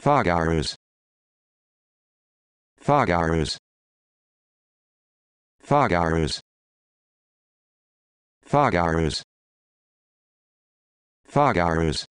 Fagaros. Fagaros. Fagaros. Fagaros. Fagaros.